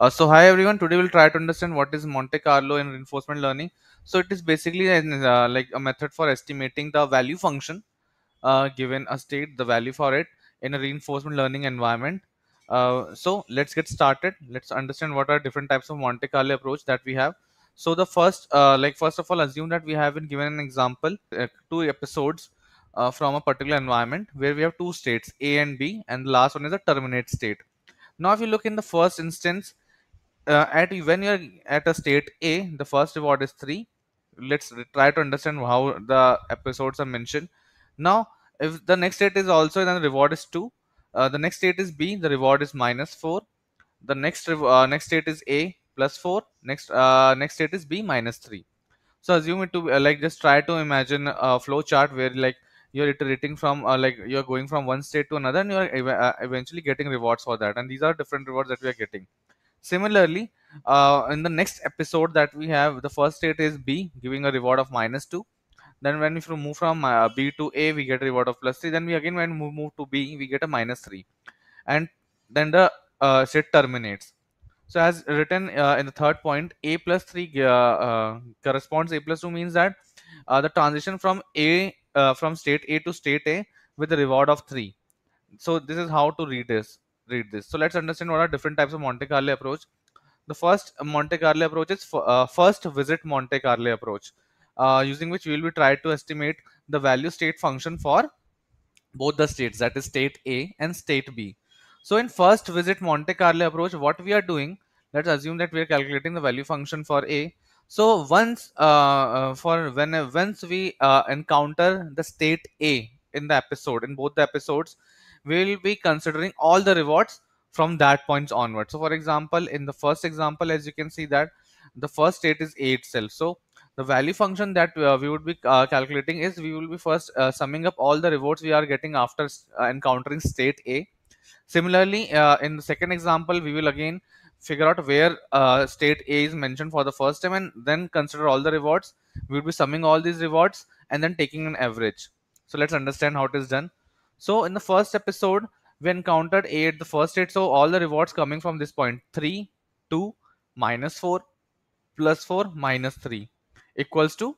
Uh, so hi everyone, today we'll try to understand what is Monte Carlo in reinforcement learning. So it is basically an, uh, like a method for estimating the value function uh, given a state, the value for it in a reinforcement learning environment. Uh, so let's get started. Let's understand what are different types of Monte Carlo approach that we have. So the first, uh, like first of all, assume that we have been given an example, uh, two episodes from a particular environment where we have two states, A and B, and the last one is a terminate state. Now, if you look in the first instance, uh, at when you're at a state A, the first reward is three. Let's try to understand how the episodes are mentioned. Now, if the next state is also then the reward is two. Uh, the next state is B, the reward is minus four. The next uh, next state is A plus four. Next uh, next state is B minus three. So assume it to uh, like just try to imagine a flow chart where like you're iterating from uh, like you're going from one state to another and you're ev- uh, eventually getting rewards for that and these are different rewards that we are getting similarly uh, in the next episode that we have the first state is b giving a reward of minus 2 then when we move from uh, b to a we get a reward of plus 3 then we again when we move to b we get a minus 3 and then the uh, state terminates. So as written uh, in the third point a plus 3 uh, uh, corresponds a plus 2 means that uh, the transition from a uh, from state a to state a with a reward of 3 so this is how to read this read this. So let's understand what are different types of monte carlo approach. The first monte carlo approach is uh, first visit monte carlo approach uh, using which we will be try to estimate the value state function for both the states that is state a and state b. So in first visit monte carlo approach what we are doing let's assume that we are calculating the value function for a. So once uh, uh, for when once we uh, encounter the state a in the episode in both the episodes we will be considering all the rewards from that points onward. So for example in the first example as you can see that the first state is a itself. So the value function that uh, we would be uh, calculating is we will be first uh, summing up all the rewards we are getting after uh, encountering state a. Similarly uh, in the second example we will again figure out where state a is mentioned for the first time and then consider all the rewards. We will be summing all these rewards and then taking an average. So let's understand how it is done so in the first episode we encountered a the first state so all the rewards coming from this point. 3 2 minus 4 plus 4 minus 3 equals to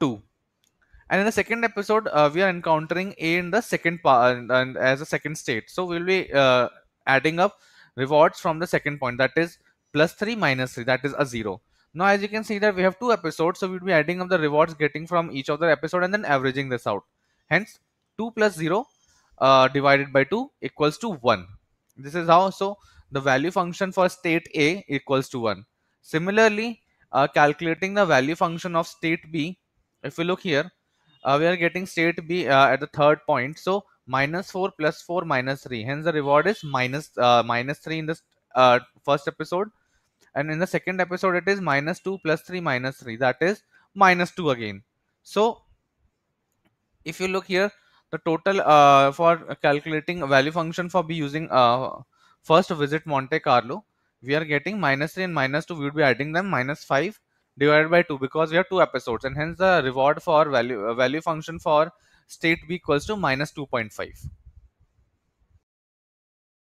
2 and in the second episode uh, we are encountering a in the second part and as a second state. So we'll be uh, adding up rewards from the second point. That is plus 3 minus 3 that is a 0 now as you can see that we have two episodes so we'll be adding up the rewards getting from each of the episode and then averaging this out. Hence 2 plus 0 uh, divided by 2 equals to 1 this is how so the value function for state a equals to 1 similarly uh, calculating the value function of state b if we look here uh, we are getting state b uh, at the third point. So minus 4 plus 4 minus 3 hence the reward is minus uh, minus 3 in this uh, first episode. And in the second episode it is minus 2 plus 3 minus 3 that is minus 2 again. So if you look here the total uh, for calculating value function for b using uh, first visit monte carlo we are getting minus 3 and minus 2 we would be adding them minus 5 divided by 2 because we have two episodes and hence the reward for value uh, value function for state b equals to minus 2.5